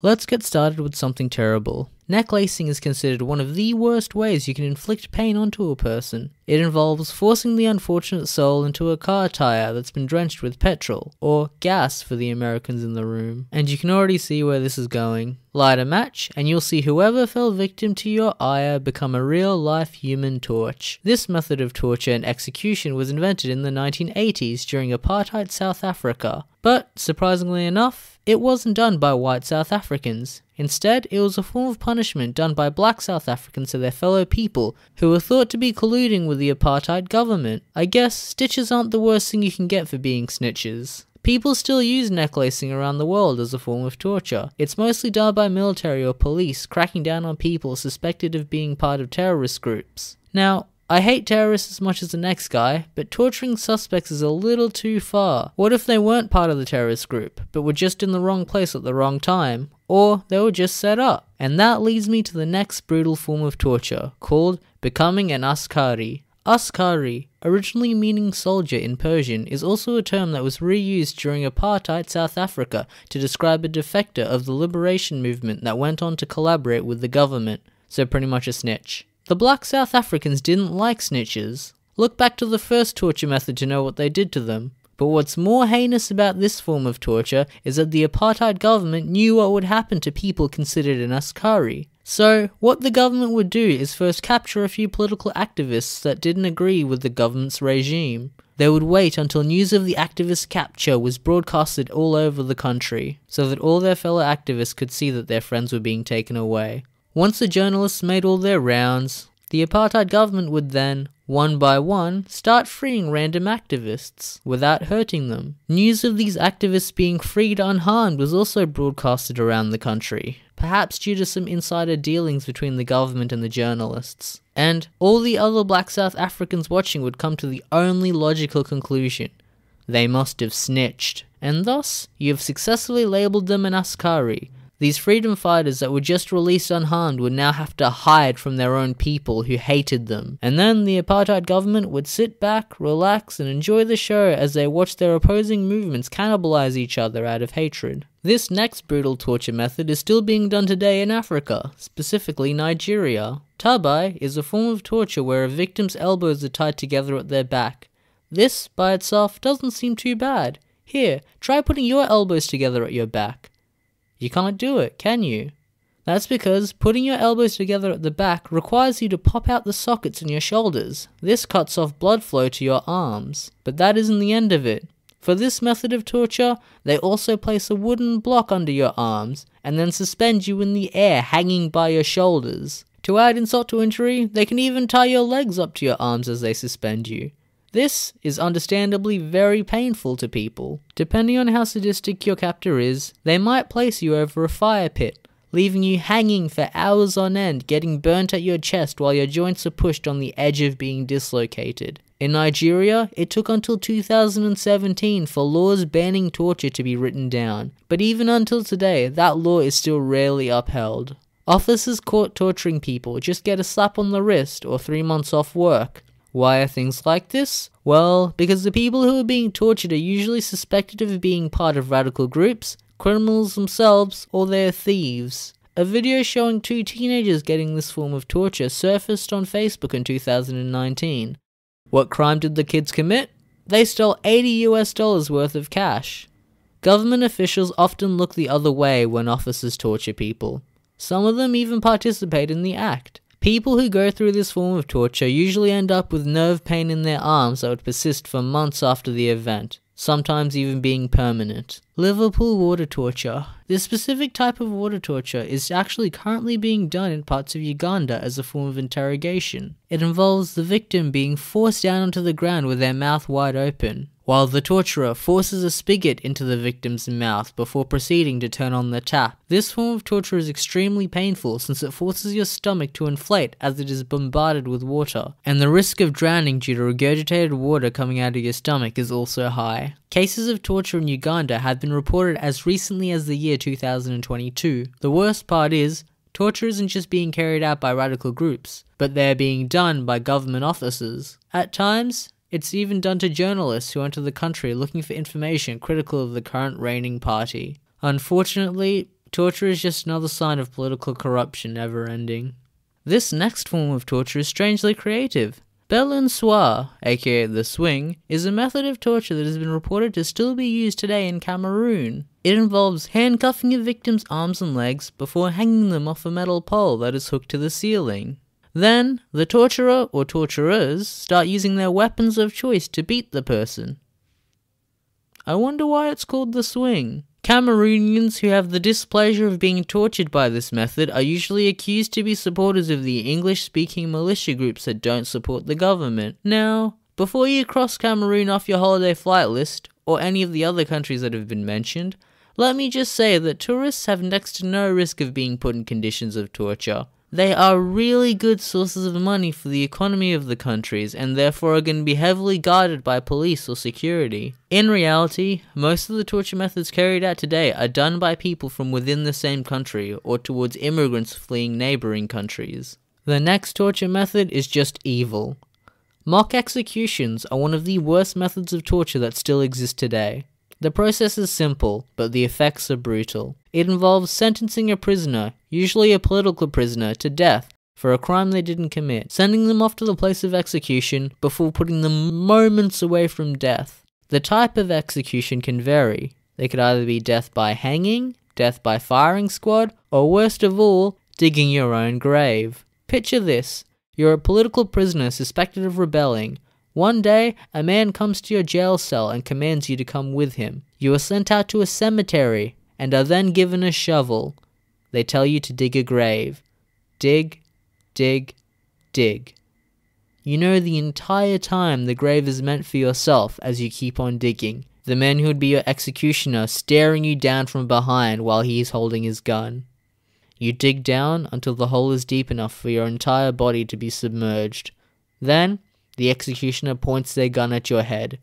Let's get started with something terrible. Necklacing is considered one of the worst ways you can inflict pain onto a person. It involves forcing the unfortunate soul into a car tire that's been drenched with petrol, or gas for the Americans in the room. And you can already see where this is going. Light a match, and you'll see whoever fell victim to your ire become a real life human torch. This method of torture and execution was invented in the 1980s during apartheid South Africa. But, surprisingly enough, it wasn't done by white South Africans. Instead, it was a form of punishment done by black South Africans to their fellow people who were thought to be colluding with the apartheid government. I guess stitches aren't the worst thing you can get for being snitches. People still use necklacing around the world as a form of torture. It's mostly done by military or police cracking down on people suspected of being part of terrorist groups. Now, I hate terrorists as much as the next guy, but torturing suspects is a little too far. What if they weren't part of the terrorist group, but were just in the wrong place at the wrong time? Or they were just set up? And that leads me to the next brutal form of torture, called becoming an askari. Askari, originally meaning soldier in Persian, is also a term that was reused during apartheid South Africa to describe a defector of the liberation movement that went on to collaborate with the government, so pretty much a snitch. The black South Africans didn't like snitches. Look back to the first torture method to know what they did to them. But what's more heinous about this form of torture is that the apartheid government knew what would happen to people considered an askari. So, what the government would do is first capture a few political activists that didn't agree with the government's regime. They would wait until news of the activist capture was broadcasted all over the country, so that all their fellow activists could see that their friends were being taken away. Once the journalists made all their rounds, the apartheid government would then, one by one, start freeing random activists without hurting them. News of these activists being freed unharmed was also broadcasted around the country, perhaps due to some insider dealings between the government and the journalists. And all the other black South Africans watching would come to the only logical conclusion they must have snitched. And thus, you have successfully labeled them an Askari, these freedom fighters that were just released unharmed would now have to hide from their own people who hated them. And then the apartheid government would sit back, relax, and enjoy the show as they watched their opposing movements cannibalize each other out of hatred. This next brutal torture method is still being done today in Africa, specifically Nigeria. Tabay is a form of torture where a victim's elbows are tied together at their back. This, by itself, doesn't seem too bad. Here, try putting your elbows together at your back. You can't do it, can you? That's because putting your elbows together at the back requires you to pop out the sockets in your shoulders. This cuts off blood flow to your arms. But that isn't the end of it. For this method of torture, they also place a wooden block under your arms and then suspend you in the air hanging by your shoulders. To add insult to injury, they can even tie your legs up to your arms as they suspend you. This is understandably very painful to people. Depending on how sadistic your captor is, they might place you over a fire pit, leaving you hanging for hours on end, getting burnt at your chest while your joints are pushed on the edge of being dislocated. In Nigeria, it took until 2017 for laws banning torture to be written down, but even until today, that law is still rarely upheld. Officers caught torturing people just get a slap on the wrist or three months off work. Why are things like this? Well, because the people who are being tortured are usually suspected of being part of radical groups, criminals themselves, or they're thieves. A video showing two teenagers getting this form of torture surfaced on Facebook in 2019. What crime did the kids commit? They stole 80 US dollars worth of cash. Government officials often look the other way when officers torture people. Some of them even participate in the act. People who go through this form of torture usually end up with nerve pain in their arms that would persist for months after the event, sometimes even being permanent. Liverpool water torture. This specific type of water torture is actually currently being done in parts of Uganda as a form of interrogation. It involves the victim being forced down onto the ground with their mouth wide open while the torturer forces a spigot into the victim's mouth before proceeding to turn on the tap. This form of torture is extremely painful since it forces your stomach to inflate as it is bombarded with water, and the risk of drowning due to regurgitated water coming out of your stomach is also high. Cases of torture in Uganda have been reported as recently as the year 2022. The worst part is, Torture isn't just being carried out by radical groups, but they're being done by government officers. At times, it's even done to journalists who enter the country looking for information critical of the current reigning party. Unfortunately, Torture is just another sign of political corruption never ending. This next form of torture is strangely creative. Balançoire, aka the swing, is a method of torture that has been reported to still be used today in Cameroon. It involves handcuffing a victim's arms and legs before hanging them off a metal pole that is hooked to the ceiling. Then, the torturer or torturers start using their weapons of choice to beat the person. I wonder why it's called the swing. Cameroonians who have the displeasure of being tortured by this method are usually accused to be supporters of the English speaking militia groups that don't support the government. Now, before you cross Cameroon off your holiday flight list, or any of the other countries that have been mentioned, let me just say that tourists have next to no risk of being put in conditions of torture. They are really good sources of money for the economy of the countries and therefore are going to be heavily guarded by police or security. In reality, most of the torture methods carried out today are done by people from within the same country or towards immigrants fleeing neighboring countries. The next torture method is just evil. Mock executions are one of the worst methods of torture that still exist today. The process is simple, but the effects are brutal. It involves sentencing a prisoner, usually a political prisoner, to death for a crime they didn't commit, sending them off to the place of execution before putting them moments away from death. The type of execution can vary. They could either be death by hanging, death by firing squad, or worst of all, digging your own grave. Picture this you're a political prisoner suspected of rebelling. One day, a man comes to your jail cell and commands you to come with him. You are sent out to a cemetery and are then given a shovel. They tell you to dig a grave. Dig, dig, dig. You know the entire time the grave is meant for yourself as you keep on digging. The man who would be your executioner staring you down from behind while he is holding his gun. You dig down until the hole is deep enough for your entire body to be submerged. Then, the executioner points their gun at your head.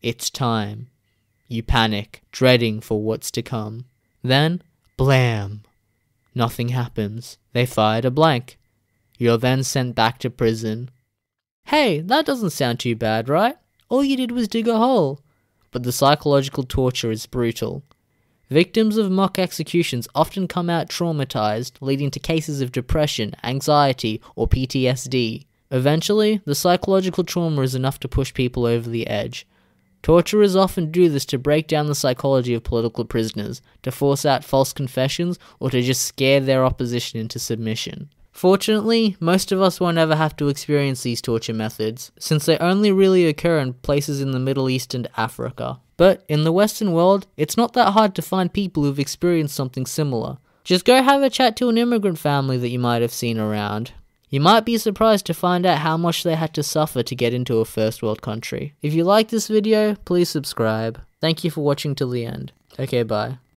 It's time. You panic, dreading for what's to come. Then, blam! Nothing happens. They fired a blank. You're then sent back to prison. Hey, that doesn't sound too bad, right? All you did was dig a hole. But the psychological torture is brutal. Victims of mock executions often come out traumatized, leading to cases of depression, anxiety, or PTSD. Eventually, the psychological trauma is enough to push people over the edge. Torturers often do this to break down the psychology of political prisoners, to force out false confessions, or to just scare their opposition into submission. Fortunately, most of us won't ever have to experience these torture methods, since they only really occur in places in the Middle East and Africa. But in the Western world, it's not that hard to find people who've experienced something similar. Just go have a chat to an immigrant family that you might have seen around. You might be surprised to find out how much they had to suffer to get into a first world country. If you like this video, please subscribe. Thank you for watching till the end. Okay, bye.